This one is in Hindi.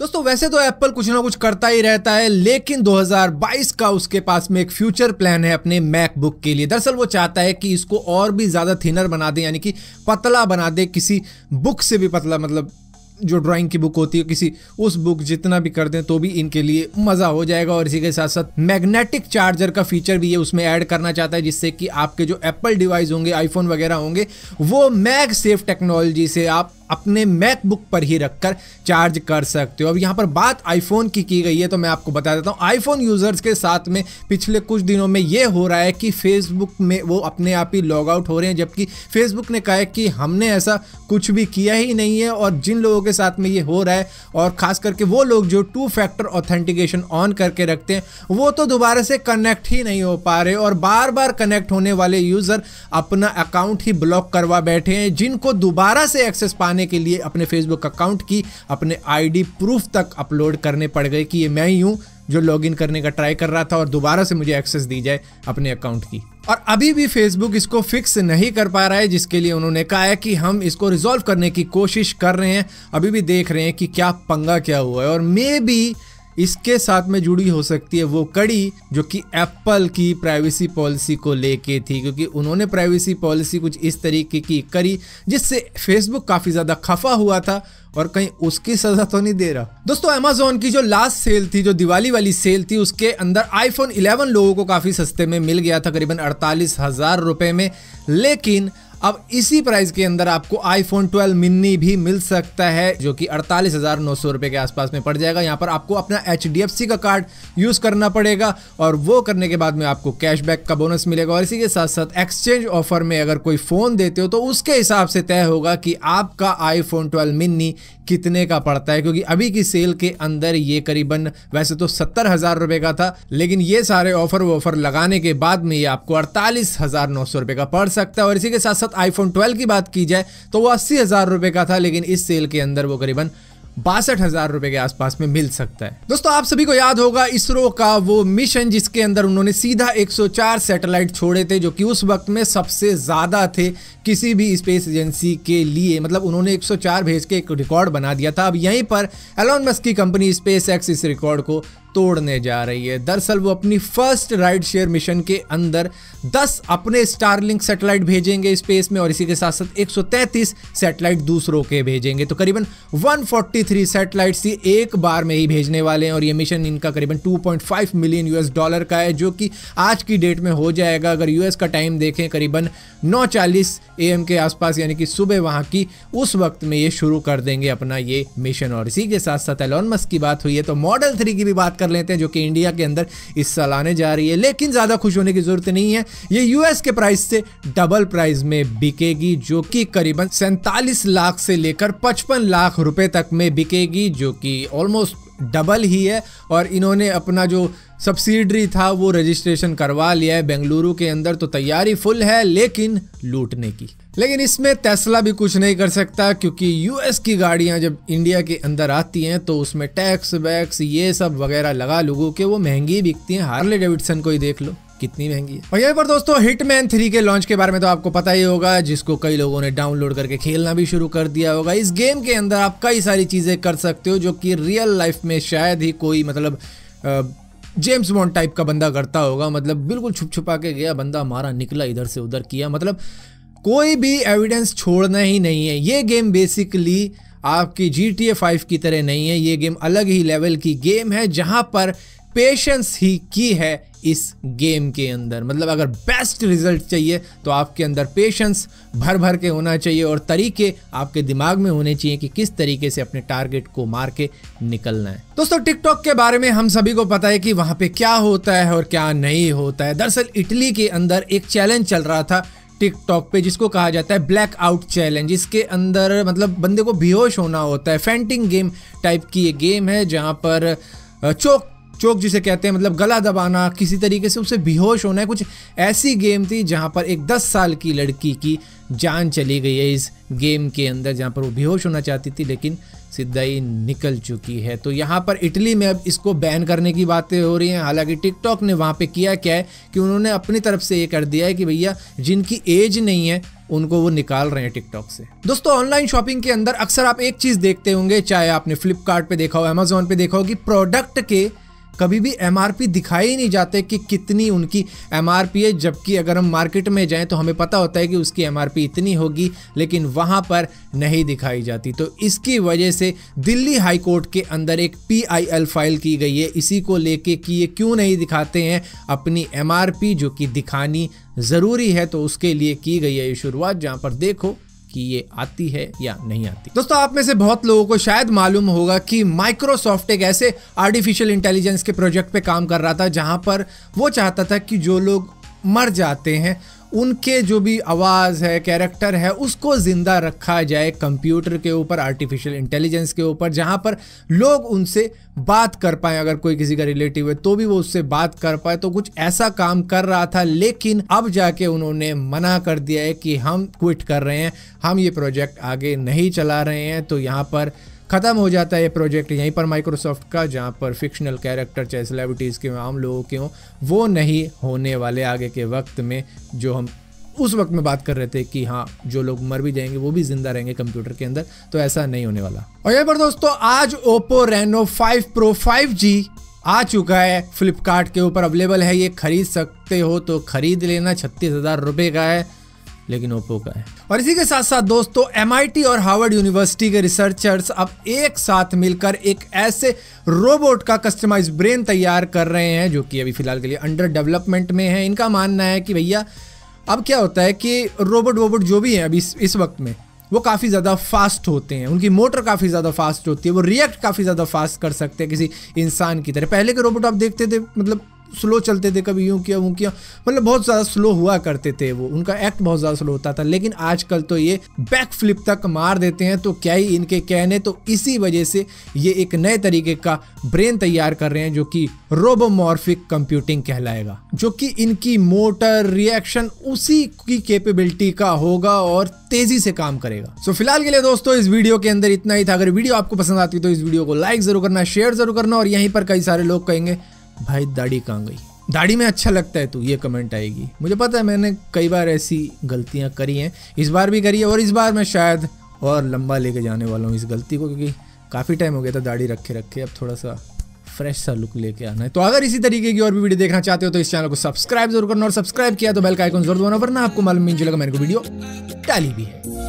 दोस्तों, वैसे तो एप्पल कुछ ना कुछ करता ही रहता है, लेकिन 2022 का उसके पास में एक फ्यूचर प्लान है अपने मैकबुक के लिए। दरअसल वो चाहता है कि इसको और भी ज़्यादा थिनर बना दे, यानी कि पतला बना दे। किसी बुक से भी पतला मतलब जो ड्राइंग की बुक होती है, किसी उस बुक जितना भी कर दें तो भी इनके लिए मज़ा हो जाएगा। और इसी के साथ साथ मैग्नेटिक चार्जर का फीचर भी ये उसमें ऐड करना चाहता है, जिससे कि आपके जो एप्पल डिवाइस होंगे आईफोन वगैरह होंगे, वो मैग सेफ़ टेक्नोलॉजी से आप अपने मैकबुक पर ही रखकर चार्ज कर सकते हो। अब यहाँ पर बात आईफोन की की गई है तो मैं आपको बता देता हूँ। आईफोन यूज़र्स के साथ में पिछले कुछ दिनों में ये हो रहा है कि फेसबुक में वो अपने आप ही लॉग आउट हो रहे हैं, जबकि फेसबुक ने कहा है कि हमने ऐसा कुछ भी किया ही नहीं है और जिन लोगों के साथ में ये हो रहा है और ख़ास करके वो लोग जो टू फैक्टर ऑथेंटिकेशन ऑन करके रखते हैं, वो तो दोबारा से कनेक्ट ही नहीं हो पा रहे और बार बार कनेक्ट होने वाले यूज़र अपना अकाउंट ही ब्लॉक करवा बैठे हैं, जिनको दोबारा से एक्सेस पाने पाने के लिए अपने फेसबुक अकाउंट की अपने आईडी प्रूफ तक अपलोड करने पड़ गए कि ये मैं ही हूँ जो लॉगिन करने का ट्राई कर रहा था और दोबारा से मुझे एक्सेस दी जाए अपने अकाउंट की। और अभी भी फेसबुक इसको फिक्स नहीं कर पा रहा है, जिसके लिए उन्होंने कहा है कि हम इसको रिजॉल्व करने की कोशिश कर रहे हैं, अभी भी देख रहे हैं कि क्या पंगा क्या हुआ है। और मे बी इसके साथ में जुड़ी हो सकती है वो कड़ी जो कि एप्पल की प्राइवेसी पॉलिसी को लेके थी, क्योंकि उन्होंने प्राइवेसी पॉलिसी कुछ इस तरीके की करी, जिससे फेसबुक काफ़ी ज़्यादा खफा हुआ था और कहीं उसकी सजा तो नहीं दे रहा। दोस्तों अमेजोन की जो लास्ट सेल थी, जो दिवाली वाली सेल थी, उसके अंदर आईफोन 11 लोगों को काफ़ी सस्ते में मिल गया था, करीबन अड़तालीस हज़ार रुपए में। लेकिन अब इसी प्राइस के अंदर आपको आईफोन 12 मिनी भी मिल सकता है, जो कि अड़तालीस हज़ार नौ सौ रुपए के आसपास में पड़ जाएगा। यहाँ पर आपको अपना एचडीएफसी का कार्ड यूज़ करना पड़ेगा और वो करने के बाद में आपको कैशबैक का बोनस मिलेगा। और इसी के साथ साथ एक्सचेंज ऑफ़र में अगर कोई फ़ोन देते हो तो उसके हिसाब से तय होगा कि आपका आईफोन 12 मिनी कितने का पड़ता है, क्योंकि अभी की सेल के अंदर ये करीबन वैसे तो सत्तर हज़ार रुपए का था, लेकिन ये सारे ऑफ़र वॉफर लगाने के बाद में ये आपको अड़तालीस हज़ार नौ सौ रुपए का पड़ सकता है। और इसी के साथ साथ आईफोन 12 की बात की जाए तो वो अस्सी हज़ार रुपए का था, लेकिन इस सेल के अंदर वो करीबन बासठ हज़ार रुपए के आसपास में मिल सकता है। दोस्तों, आप सभी को याद होगा इसरो का वो मिशन जिसके अंदर उन्होंने सीधा 104 सैटेलाइट छोड़े थे, जो कि उस वक्त में सबसे ज़्यादा थे किसी भी स्पेस एजेंसी के लिए। मतलब उन्होंने 104 भेज के एक रिकॉर्ड बना दिया था। अब यहीं पर एलोन मस्क की कंपनी स्पेस एक्स इस रिकॉर्ड को तोड़ने जा रही है। दरअसल वो अपनी फ़र्स्ट राइड शेयर मिशन के अंदर 10 अपने स्टारलिंक सैटेलाइट भेजेंगे स्पेस में और इसी के साथ साथ 133 सैटेलाइट दूसरों के भेजेंगे। तो करीबन 143 सैटेलाइट्स ही एक बार में ही भेजने वाले हैं और ये मिशन इनका करीबन 2.5 मिलियन यूएस डॉलर का है, जो कि आज की डेट में हो जाएगा। अगर यूएस का टाइम देखें, करीबन 9:40 एएम के आसपास, यानी कि सुबह वहाँ की, उस वक्त में ये शुरू कर देंगे अपना ये मिशन और इसी के साथ साथ एलोन मस्क की बात हुई है तो मॉडल थ्री की भी बात कर लेते हैं, जो कि इंडिया के अंदर इस साल आने जा रही है। लेकिन ज़्यादा खुश होने की ज़रूरत नहीं है। ये यूएस के प्राइस से डबल प्राइस में बिकेगी, जो कि करीबन सैंतालीस लाख से लेकर पचपन लाख रुपए तक में बिकेगी, जो कि ऑलमोस्ट डबल ही है और इन्होंने अपना जो सब्सिडरी था, वो रजिस्ट्रेशन करवा लिया है बेंगलुरु के अंदर तो तैयारी फुल है, लेकिन लूटने की। लेकिन इसमें टेस्ला भी कुछ नहीं कर सकता, क्योंकि यूएस की गाड़ियाँ जब इंडिया के अंदर आती हैं तो उसमें टैक्स वैक्स ये सब वगैरह लगा लोगों के, वो महँगी बिकती हैं। हार्ले डेविडसन को ही देख लो। कितनी महँगी है। और यहाँ पर दोस्तों हिटमैन थ्री के लॉन्च के बारे में तो आपको पता ही होगा, जिसको कई लोगों ने डाउनलोड करके खेलना भी शुरू कर दिया होगा। इस गेम के अंदर आप कई सारी चीज़ें कर सकते हो, जो कि रियल लाइफ में शायद ही कोई मतलब जेम्स बॉन्ड टाइप का बंदा करता होगा। मतलब बिल्कुल छुप छुपा के गया बंदा, मारा, निकला इधर से उधर किया। मतलब कोई भी एविडेंस छोड़ना ही नहीं है। ये गेम बेसिकली आपकी जी टी ए फाइव की तरह नहीं है। ये गेम अलग ही लेवल की गेम है, जहाँ पर पेशेंस ही की है। इस गेम के अंदर। मतलब अगर बेस्ट रिज़ल्ट चाहिए तो आपके अंदर पेशेंस भर भर के होना चाहिए और तरीके आपके दिमाग में होने चाहिए कि किस तरीके से अपने टारगेट को मार के निकलना है। दोस्तों टिकटॉक के बारे में हम सभी को पता है कि वहाँ पे क्या होता है और क्या नहीं होता है। दरअसल इटली के अंदर एक चैलेंज चल रहा था टिकटॉक पे, जिसको कहा जाता है ब्लैक आउट चैलेंज इसके अंदर मतलब बंदे को बेहोश होना होता है। फेंटिंग गेम टाइप की ये गेम है, जहाँ पर चोक चोक जिसे कहते हैं मतलब गला दबाना, किसी तरीके से उसे बेहोश होना है। कुछ ऐसी गेम थी जहाँ पर एक 10 साल की लड़की की जान चली गई है। इस गेम के अंदर जहाँ पर वो बेहोश होना चाहती थी, लेकिन सीधा ही निकल चुकी है। तो यहाँ पर इटली में अब इसको बैन करने की बातें हो रही हैं। हालाँकि टिकटॉक ने वहाँ पे किया क्या है कि उन्होंने अपनी तरफ़ से ये कर दिया है कि भैया, जिनकी एज नहीं है, उनको वो निकाल रहे हैं टिकटॉक से। दोस्तों, ऑनलाइन शॉपिंग के अंदर अक्सर आप एक चीज़ देखते होंगे, चाहे आपने फ्लिपकार्ट देखा हो, अमेजोन पे देखा हो, कि प्रोडक्ट के कभी भी एमआरपी दिखाई नहीं जाते कि कितनी उनकी एमआरपी है, जबकि अगर हम मार्केट में जाएँ तो हमें पता होता है कि उसकी एमआरपी इतनी होगी, लेकिन वहाँ पर नहीं दिखाई जाती। तो इसकी वजह से दिल्ली हाई कोर्ट के अंदर एक पीआईएल फ़ाइल की गई है। इसी को लेके कि ये क्यों नहीं दिखाते हैं, अपनी एमआरपी जो कि दिखानी ज़रूरी है तो उसके लिए की गई है ये शुरुआत। जहाँ पर देखो कि ये आती है या नहीं आती। दोस्तों, आप में से बहुत लोगों को शायद मालूम होगा कि माइक्रोसॉफ्ट एक ऐसे आर्टिफिशियल इंटेलिजेंस के प्रोजेक्ट पे काम कर रहा था, जहाँ पर वो चाहता था कि जो लोग मर जाते हैं उनके जो भी आवाज़ है कैरेक्टर है, उसको ज़िंदा रखा जाए कंप्यूटर के ऊपर आर्टिफिशियल इंटेलिजेंस के ऊपर, जहाँ पर लोग उनसे बात कर पाए। अगर कोई किसी का रिलेटिव है तो भी वो उससे बात कर पाए। तो कुछ ऐसा काम कर रहा था, लेकिन अब जाके उन्होंने मना कर दिया है कि हम क्विट कर रहे हैं, हम ये प्रोजेक्ट आगे नहीं चला रहे हैं। तो यहाँ पर ख़त्म हो जाता है ये प्रोजेक्ट यहीं पर माइक्रोसॉफ्ट का, जहाँ पर फिक्शनल कैरेक्टर चाहे सेलिब्रिटीज़ के आम लोगों के हों, वो नहीं होने वाले आगे के वक्त में जो हम उस वक्त में बात कर रहे थे कि हाँ जो लोग मर भी जाएँगे, वो भी ज़िंदा रहेंगे कंप्यूटर के अंदर तो ऐसा नहीं होने वाला। और यहाँ पर दोस्तों, आज ओप्पो रेनो 5 प्रो 5G आ चुका है। फ्लिपकार्ट के ऊपर अवेलेबल है, ये खरीद सकते हो तो खरीद लेना, छत्तीस हज़ार रुपए का है। लेकिन ओप्पो का है। और इसी के साथ साथ दोस्तों एम और हार्वर्ड यूनिवर्सिटी के रिसर्चर्स अब एक साथ मिलकर एक ऐसे रोबोट का कस्टमाइज ब्रेन तैयार कर रहे हैं जो कि अभी फ़िलहाल के लिए अंडर डेवलपमेंट में है। इनका मानना है कि भैया अब क्या होता है कि रोबोट वोबोट जो भी है अभी इस, इस वक्त में वो काफ़ी ज़्यादा फास्ट होते हैं। उनकी मोटर काफ़ी ज़्यादा फास्ट होती है वो रिएक्ट काफ़ी ज़्यादा फास्ट कर सकते हैं किसी इंसान की तरह। पहले के रोबोट आप देखते थे मतलब स्लो चलते थे कभी यूँ किया वो किया। मतलब बहुत ज़्यादा स्लो हुआ करते थे वो। उनका एक्ट बहुत ज़्यादा स्लो होता था। लेकिन आजकल तो ये बैक फ्लिप तक मार देते हैं तो क्या ही इनके कहने। तो इसी वजह से ये एक नए तरीके का ब्रेन तैयार कर रहे हैं जो कि रोबोमॉर्फिक कंप्यूटिंग कहलाएगा। जो कि इनकी मोटर रिएक्शन उसी की कैपेबिलिटी का होगा और तेज़ी से काम करेगा। सो so, फ़िलहाल के लिए दोस्तों इस वीडियो के अंदर इतना ही था। अगर वीडियो आपको पसंद आती है तो इस वीडियो को लाइक ज़रूर करना शेयर ज़रूर करना और यहीं पर कई सारे लोग कहेंगे भाई, दाढ़ी कहाँ गई? दाढ़ी में अच्छा लगता है तू ये कमेंट आएगी। मुझे पता है मैंने कई बार ऐसी गलतियाँ करी हैं। इस बार भी करी है और इस बार मैं शायद और लंबा लेके जाने वाला हूँ इस गलती को, क्योंकि काफ़ी टाइम हो गया था दाढ़ी रखे रखे। अब थोड़ा सा फ्रेश सा लुक लेके आना है। तो अगर इसी तरीके की और भी वीडियो देखना चाहते हो तो इस चैनल को सब्सक्राइब ज़रूर करना और सब्सक्राइब किया तो बेल का आइकन ज़रूर दबाना, वरना आपको मालूम नहीं चलेगा मेरे को वीडियो डाली भी है।